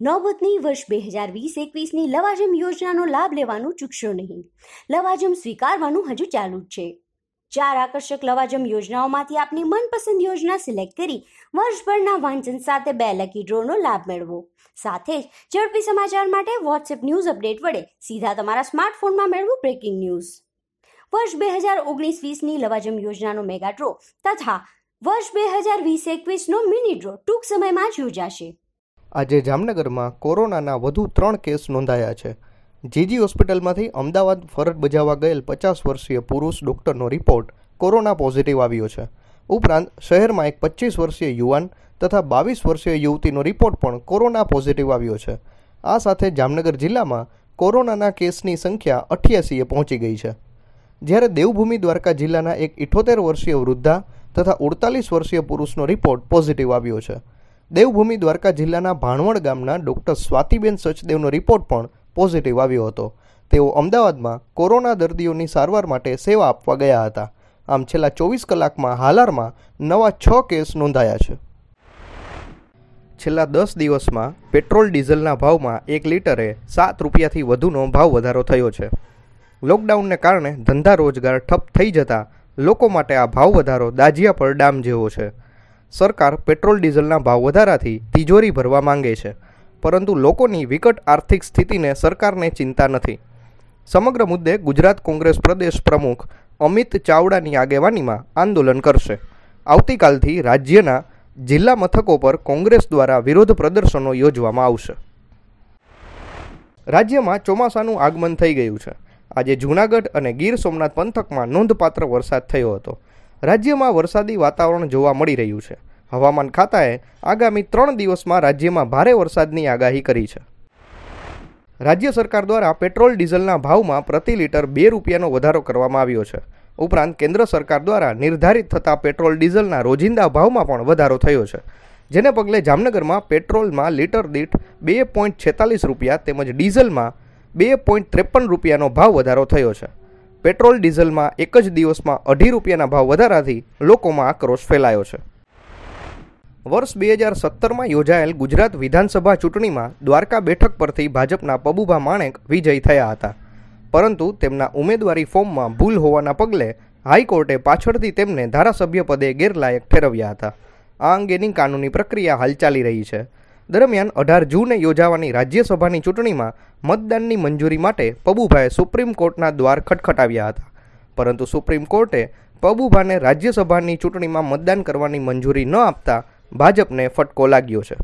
નોબતની વર્ષ બે હજાર વીસ એકવીસની લવાજમ યોજનાનો લાભ લેવાનું ચૂકશો નહીં. લવાજમ સ્વીકારવાનું હજુ ચાલુ જ છે. ચાર આકર્ષક લવાજમ યોજનાઓમાંથી આપની મનપસંદ યોજના સિલેક્ટ કરી વર્ષભરના વાંચન સાથે બે લકી ડ્રોનો લાભ મેળવો. સાથે જ ઝડપી સમાચાર માટે વોટ્સએપ ન્યૂઝ અપડેટ વડે સીધા તમારા સ્માર્ટફોનમાં મેળવો બ્રેકિંગ ન્યૂઝ. વર્ષ બે હજાર ઓગણીસ વીસની લવાજમ યોજનાનો મેગા ડ્રો તથા વર્ષ બે હજાર વીસ એકવીસનો મિની ડ્રો ટૂંક સમયમાં જ યોજાશે. આજે જામનગરમાં કોરોનાના વધુ ત્રણ કેસ નોંધાયા છે. જીજી હોસ્પિટલમાંથી અમદાવાદ ફરજ બજાવવા ગયેલ પચાસ વર્ષીય પુરુષ ડૉક્ટરનો રિપોર્ટ કોરોના પોઝિટિવ આવ્યો છે. ઉપરાંત શહેરમાં એક પચીસ વર્ષીય યુવાન તથા બાવીસ વર્ષીય યુવતીનો રિપોર્ટ પણ કોરોના પોઝિટિવ આવ્યો છે. આ સાથે જામનગર જિલ્લામાં કોરોનાના કેસની સંખ્યા અઠ્યાસીએ પહોંચી ગઈ છે. જ્યારે દેવભૂમિ દ્વારકા જિલ્લાના એક ઇઠોતેર વર્ષીય વૃદ્ધા તથા ઉડતાલીસ વર્ષીય પુરુષનો રિપોર્ટ પોઝિટિવ આવ્યો છે. દેવભૂમિ દ્વારકા જિલ્લાના ભાણવડ ગામના ડૉક્ટર સ્વાતિબેન સચદેવનો રિપોર્ટ પણ પોઝિટિવ આવ્યો હતો. તેઓ અમદાવાદમાં કોરોના દર્દીઓની સારવાર માટે સેવા આપવા ગયા હતા. આમ છેલ્લા ચોવીસ કલાકમાં હાલારમાં નવા છ કેસ નોંધાયા છે. છેલ્લા દસ દિવસમાં પેટ્રોલ ડીઝલના ભાવમાં એક લીટરે સાત રૂપિયાથી વધુનો ભાવ વધારો થયો છે. લોકડાઉનને કારણે ધંધા રોજગાર ઠપ થઈ જતા લોકો માટે આ ભાવ વધારો દાજિયા પર ડામ જેવો છે. સરકાર પેટ્રોલ ડીઝલના ભાવ વધારાથી તિજોરી ભરવા માંગે છે. પરંતુ લોકોની વિકટ આર્થિક સ્થિતિને સરકારને ચિંતા નથી. સમગ્ર મુદ્દે ગુજરાત કોંગ્રેસ પ્રદેશ પ્રમુખ અમિત ચાવડાની આગેવાનીમાં આંદોલન કરશે. આવતીકાલથી રાજ્યના જિલ્લા મથકો પર કોંગ્રેસ દ્વારા વિરોધ પ્રદર્શનો યોજવામાં આવશે. રાજ્યમાં ચોમાસાનું આગમન થઈ ગયું છે. આજે જૂનાગઢ અને ગીર સોમનાથ પંથકમાં નોંધપાત્ર વરસાદ થયો હતો. રાજ્યમાં વરસાદી વાતાવરણ જોવા મળી રહ્યું છે. હવામાન ખાતાએ આગામી ત્રણ દિવસમાં રાજ્યમાં ભારે વરસાદની આગાહી કરી છે. રાજ્ય સરકાર દ્વારા પેટ્રોલ ડીઝલના ભાવમાં પ્રતિ લીટર બે રૂપિયાનો વધારો કરવામાં આવ્યો છે. ઉપરાંત કેન્દ્ર સરકાર દ્વારા નિર્ધારિત થતા પેટ્રોલ ડીઝલના રોજિંદા ભાવમાં પણ વધારો થયો છે. જેને પગલે જામનગરમાં પેટ્રોલમાં લીટર દીઠ બે પોઈન્ટ છેતાલીસ રૂપિયા તેમજ ડીઝલમાં બે પોઈન્ટ ત્રેપન રૂપિયાનો ભાવ વધારો થયો છે. પેટ્રોલ ડીઝલમાં એક જ દિવસમાં અઢી રૂપિયાના ભાવ વધારાથી લોકોમાં આક્રોશ ફેલાયો છે. વર્ષ બે હજાર સત્તરમાં યોજાયેલ ગુજરાત વિધાનસભા ચૂંટણીમાં દ્વારકા બેઠક પરથી ભાજપના પબુભા માણેક વિજય થયા હતા. પરંતુ તેમના ઉમેદવારી ફોર્મમાં ભૂલ હોવાના પગલે હાઈકોર્ટે પાછળથી તેમને ધારાસભ્ય પદે ગેરલાયક ઠેરવ્યા હતા. આ અંગેની કાનૂની પ્રક્રિયા હાલ ચાલી રહી છે. દરમિયાન અઢાર જૂને યોજાવાની રાજ્યસભાની ચૂંટણીમાં મતદાનની મંજૂરી માટે પબુભાએ સુપ્રીમ કોર્ટના દ્વાર ખટખટાવ્યા હતા. પરંતુ સુપ્રીમ કોર્ટે પબુભાને રાજ્યસભાની ચૂંટણીમાં મતદાન કરવાની મંજૂરી ન આપતા ભાજપને ફટકો લાગ્યો છે.